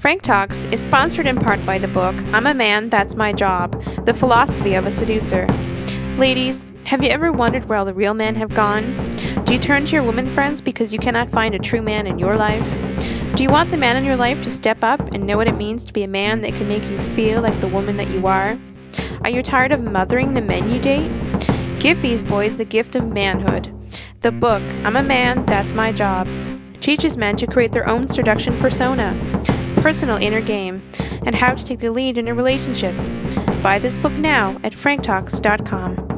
Frank Talks is sponsored in part by the book I'm a Man, That's My Job The Philosophy of a Seducer. Ladies, have you ever wondered where all the real men have gone? Do you turn to your women friends because you cannot find a true man in your life? Do you want the man in your life to step up and know what it means to be a man that can make you feel like the woman that you are? Are you tired of mothering the men you date? Give these boys the gift of manhood. The book, I'm a Man, That's My Job, teaches men to create their own seduction persona, personal inner game, and how to take the lead in a relationship. Buy this book now at franktalks.com.